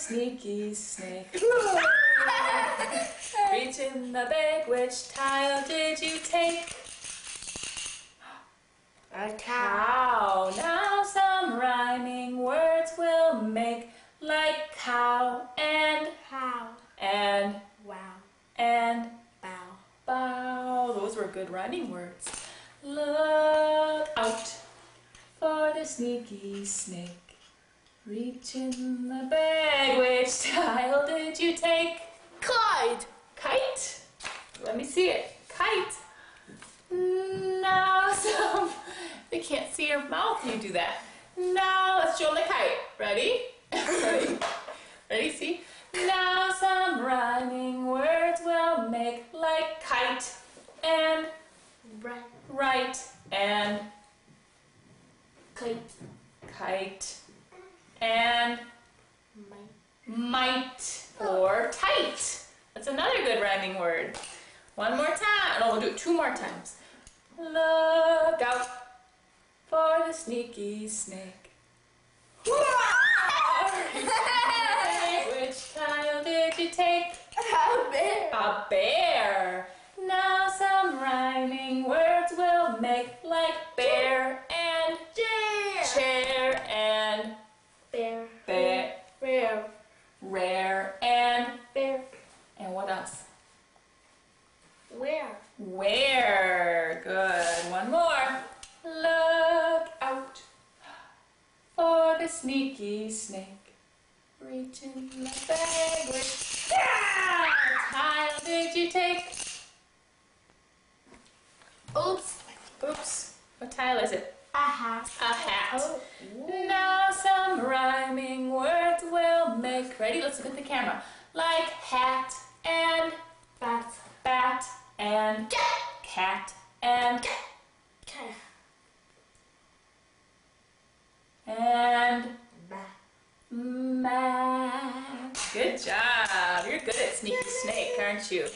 sneaky snake. Reach in the bag, which tile did you take? A Cow. Now some rhyming words we'll make, like cow and How? and Wow. and Bow. bow. Those were good rhyming words. Look out for the sneaky snake. Reach in the bag. Which tile did you take? Clyde. Kite. Let me see it. Kite. Now some. They can't see your mouth. You do that. Now let's show them the kite. Ready? Ready? Ready? See? Now some rhyming words we'll make like kite and Right. right and Kite. kite and might or tight. That's another good rhyming word. One more time. No, we'll do it two more times. Look out for the sneaky snake. Which child did you take? A bear. A bear. Now some rhyming words we'll make like bear and Chair. chair and Bear. bear, Bear. Rare and Bear. and what else? Where? Where? Good. One more. Look out for the sneaky snake. Reach in the bag with yeah! tile did you take? Oops. Oops. What tile is it? A hat. A hat. Oh. Ready? Let's look at the camera. Like hat and Bat. bat and cat and Cat. and Bat. mat. Good job. You're good at sneaky snake, aren't you?